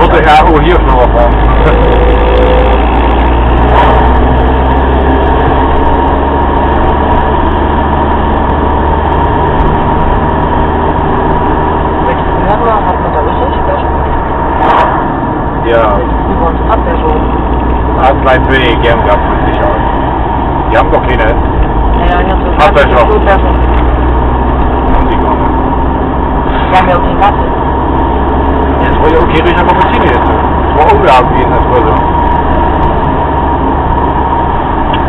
würde er auch hier schon was fahren. Mit Hörer hat man da richtig sprechen. Ja, hat der schon. Arzt 2 gern gehabt mit Sicherheit. Die haben doch keine. Ja, ja, so Hat er schon. Gut, also. Haben die gar nicht. Wir haben ja auch den Kaffee. Das war ja okay, Richard Cappuccino jetzt. Das war auch irgendwie in der Börse.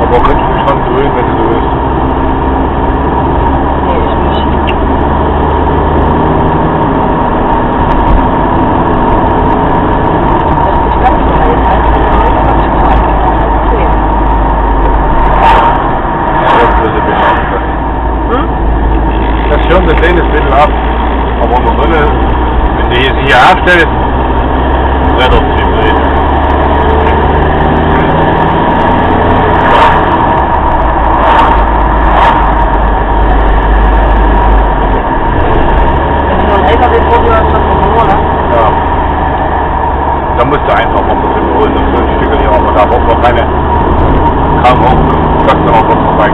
Aber könntest du schon drüben, wenn du so willst. Nee, ich nicht. Das ist ganz geil. Okay. Das böse Bild Hm? Schirmt ein kleines Bild ab. Aber in der Sonne, wenn du jetzt hier herstellst, brettert es ein ne? Ja. Da musst du einfach mal was überholen. Das sind Stücke hier, aber da braucht man keine. Kam auch, sagst du mal kurz vorbei.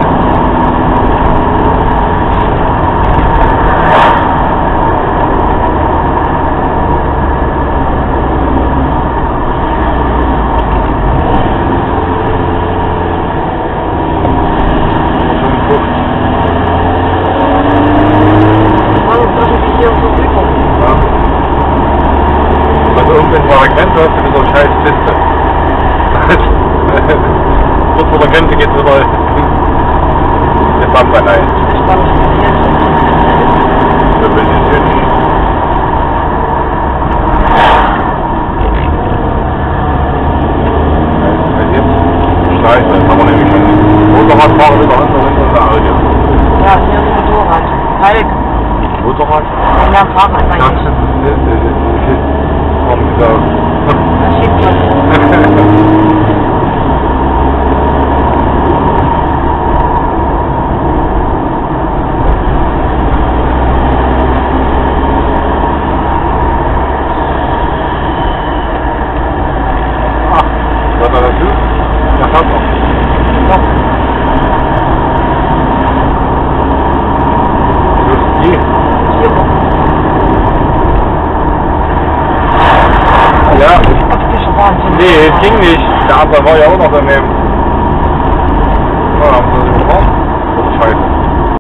Das war jetzt irgendwie hier so Prüfung. Ja. Also irgendwann der du wieder so eine scheiß Piste. Kurz vor der Grenze geht's wieder eine Bamba rein. Ich war nicht mehr hier. Da will ich hier nicht. Jetzt haben wir nämlich schon Motorradfahrer wieder andere Wände und der Audio. Ja, hier ist ein Motorrad. Hulk. Motorrad? Ja, Fahrrad Das meine ich. ist Komm, so. Das Nee, ging nicht. Der andere war ja auch noch daneben. Ah, ja,